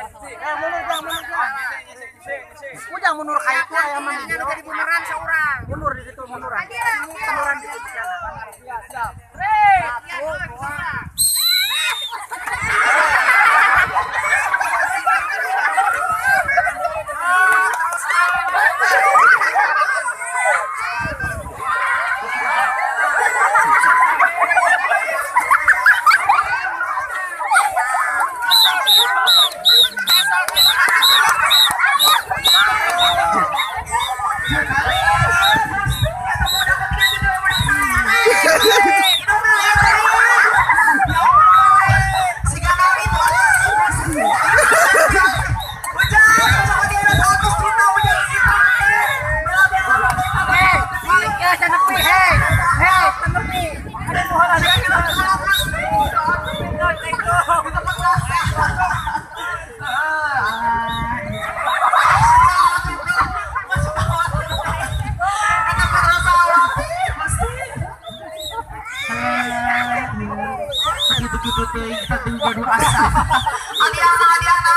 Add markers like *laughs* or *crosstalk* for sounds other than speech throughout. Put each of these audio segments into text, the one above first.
Eh, mundur jang, mundur jang. Ujang mundur kayak itu ayam mah. Jadi beneran seorang. Mundur di situ munduran. Munduran di situ jalan. Siap, siap. Begitu tuh kita tuh baru asa adiana adiana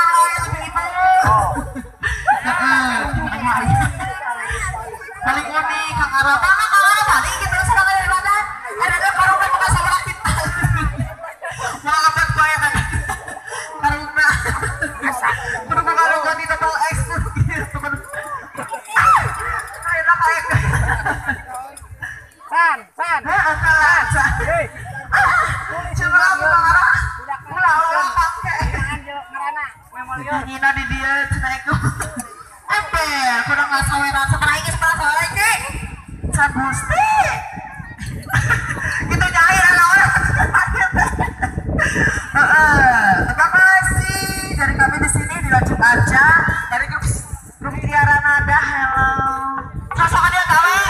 balik ini kang Arab mana balik gitu sedang ada ada ada karung bukan sama kita mau apa gue ya kan karung na karung karung di total X gitu kan ayo San, san. Embe, kudu nggak saweran setelah ini setelah sore ke. Sabusti. *laughs* Itu jahil ala orang. Terima kasih dari kami di sini dilanjut aja dari grup grup Tiara Nada. Hello. Sosok dia gawe.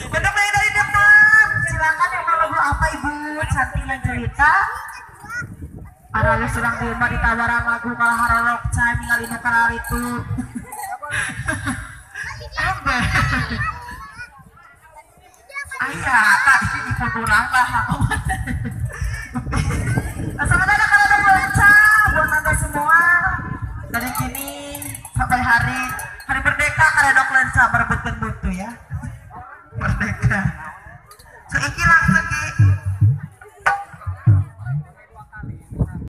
Bentuk lagi dari depan. Silakan yang mau lagu apa ibu? Cantik dan cerita. Raya surang di rumah ditawaran lagu kalah harolok cai tinggal ini kalah itu Apa? ayah tak di foto nambah aku Selamat datang kalau ada bulan buat anda semua dari kini sampai hari hari merdeka kalau ada bulan berbet bentu ya merdeka seikir